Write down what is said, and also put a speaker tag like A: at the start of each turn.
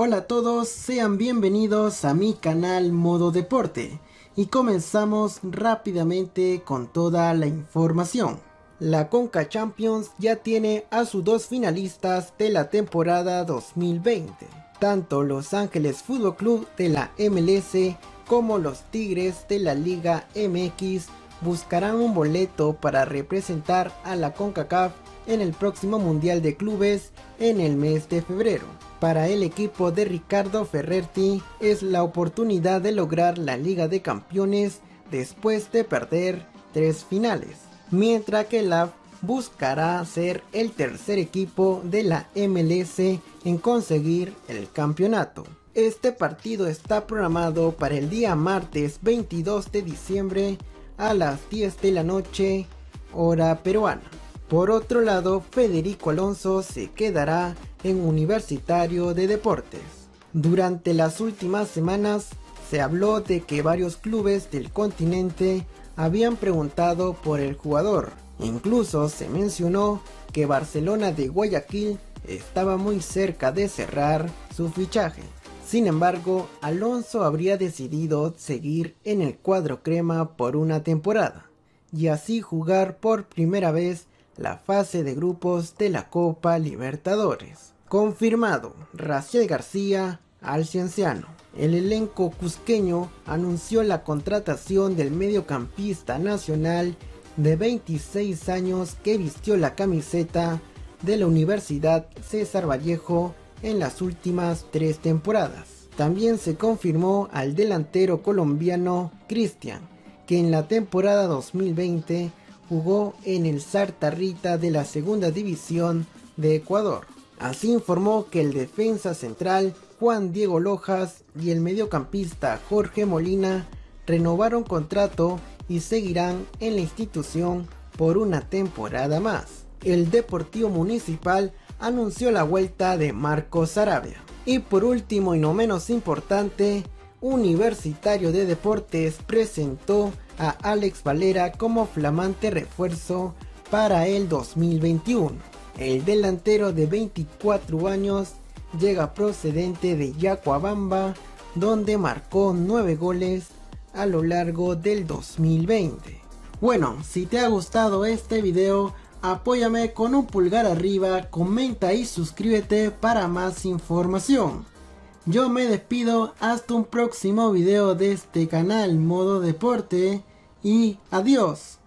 A: Hola a todos, sean bienvenidos a mi canal Modo Deporte y comenzamos rápidamente con toda la información. La Conca Champions ya tiene a sus dos finalistas de la temporada 2020. Tanto Los Ángeles Fútbol Club de la MLS como los Tigres de la Liga MX buscarán un boleto para representar a la CONCACAF en el próximo Mundial de Clubes en el mes de febrero. Para el equipo de Ricardo Ferretti es la oportunidad de lograr la Liga de Campeones después de perder tres finales, mientras que la buscará ser el tercer equipo de la MLS en conseguir el campeonato. Este partido está programado para el día martes 22 de diciembre a las 10 de la noche, hora peruana. Por otro lado, Federico Alonso se quedará en Universitario de Deportes. Durante las últimas semanas se habló de que varios clubes del continente habían preguntado por el jugador. Incluso se mencionó que Barcelona de Guayaquil estaba muy cerca de cerrar su fichaje. Sin embargo, Alonso habría decidido seguir en el cuadro crema por una temporada y así jugar por primera vez la fase de grupos de la Copa Libertadores. Confirmado, Raciel García al Cienciano. El elenco cusqueño anunció la contratación del mediocampista nacional de 26 años que vistió la camiseta de la Universidad César Vallejo en las últimas tres temporadas. También se confirmó al delantero colombiano Cristian, que en la temporada 2020 jugó en el Sarta Rita de la segunda división de Ecuador. Así informó que el defensa central Juan Diego Lojas y el mediocampista Jorge Molina renovaron contrato y seguirán en la institución por una temporada más. El Deportivo Municipal anunció la vuelta de Marcos Arabia. Y por último y no menos importante, Universitario de Deportes presentó a Alex Valera como flamante refuerzo para el 2021. El delantero de 24 años llega procedente de Yacuabamba, donde marcó 9 goles a lo largo del 2020. Bueno, si te ha gustado este video, apóyame con un pulgar arriba, comenta y suscríbete para más información. Yo me despido hasta un próximo video de este canal Modo Deporte y adiós.